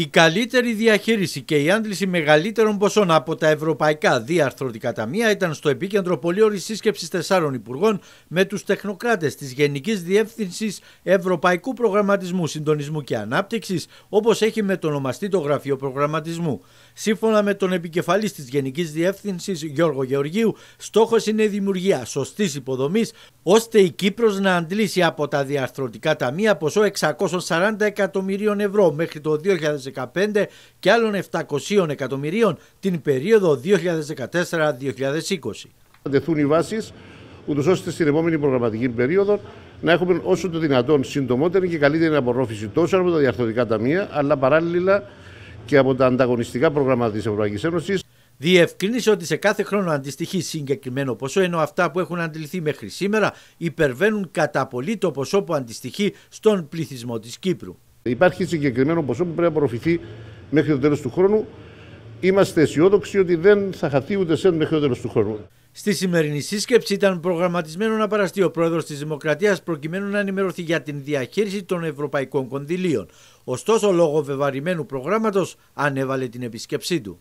Η καλύτερη διαχείριση και η άντληση μεγαλύτερων ποσών από τα ευρωπαϊκά διαρθρωτικά ταμεία ήταν στο επίκεντρο πολύωρη σύσκεψης τεσσάρων υπουργών με τους τεχνοκράτες της Γενικής Διεύθυνσης Ευρωπαϊκού Προγραμματισμού Συντονισμού και Ανάπτυξης, όπως έχει μετονομαστεί το Γραφείο Προγραμματισμού. Σύμφωνα με τον επικεφαλής της Γενικής Διεύθυνσης Γιώργο Γεωργίου, στόχος είναι η δημιουργία σωστής υποδομής ώστε η Κύπρος να αντλήσει από τα διαρθρωτικά ταμεία ποσό 640 εκατομμυρίων ευρώ μέχρι το 2015 και άλλων 700 εκατομμυρίων την περίοδο 2014-2020. Θα τεθούν οι βάσεις, ούτως ώστε στην επόμενη προγραμματική περίοδο να έχουμε όσο το δυνατόν συντομότερη και καλύτερη απορρόφηση τόσο από τα διαρθρωτικά ταμεία, αλλά παράλληλα και από τα ανταγωνιστικά προγράμματα της Ευρωπαϊκής Ένωσης. Διευκρίνησε ότι σε κάθε χρόνο αντιστοιχεί συγκεκριμένο ποσό, ενώ αυτά που έχουν αντιληφθεί μέχρι σήμερα υπερβαίνουν κατά πολύ το ποσό που αντιστοιχεί στον πληθυσμό της Κύπρου. Υπάρχει συγκεκριμένο ποσό που πρέπει να απορροφηθεί μέχρι το τέλος του χρόνου. Είμαστε αισιόδοξοι ότι δεν θα χαθεί ούτε σεν μέχρι το τέλος του χρόνου. Στη σημερινή σύσκεψη ήταν προγραμματισμένο να παραστεί ο πρόεδρος της Δημοκρατίας προκειμένου να ενημερωθεί για την διαχείριση των ευρωπαϊκών κονδυλίων. Ωστόσο, λόγω βεβαρημένου προγράμματος, ανέβαλε την επίσκεψή του.